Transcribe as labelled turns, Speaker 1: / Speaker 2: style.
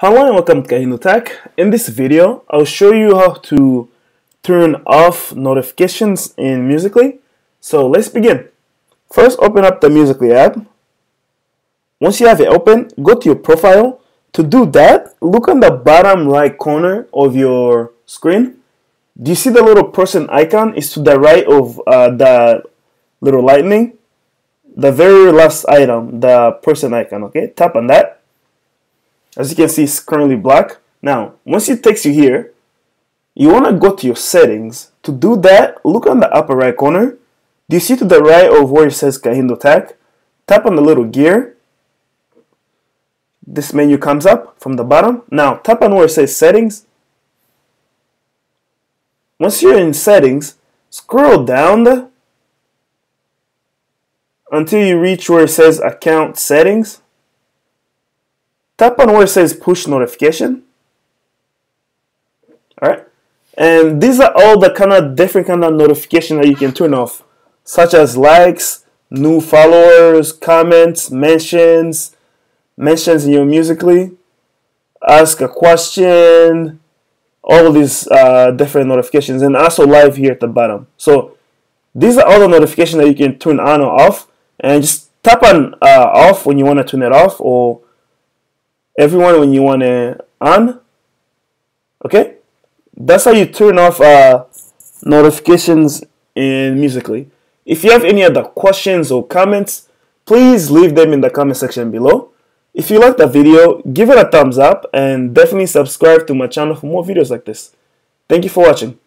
Speaker 1: Hello and welcome to Kahindo Tech. In this video, I'll show you how to turn off notifications in Musical.ly. So let's begin. First, open up the Musical.ly app. Once you have it open, go to your profile. To do that, look on the bottom right corner of your screen. Do you see the little person icon? It's to the right of uh, the little lightning. The very last item, the person icon, okay? Tap on that as you can see, it's currently black. Now, once it takes you here, you want to go to your settings. To do that, look on the upper right corner. Do you see to the right of where it says Kahindo Tech? Tap on the little gear. This menu comes up from the bottom. Now, tap on where it says settings. Once you're in settings, scroll down until you reach where it says account settings tap on where it says push notification. Alright. And these are all the kind of different kind of notification that you can turn off, such as likes, new followers, comments, mentions, mentions in your Musical.ly, ask a question, all these uh, different notifications, and also live here at the bottom. So these are all the notifications that you can turn on or off, and just tap on uh, off when you want to turn it off, or everyone when you want to on. Okay, that's how you turn off uh, notifications in Musical.ly. If you have any other questions or comments, please leave them in the comment section below. If you like the video, give it a thumbs up and definitely subscribe to my channel for more videos like this. Thank you for watching.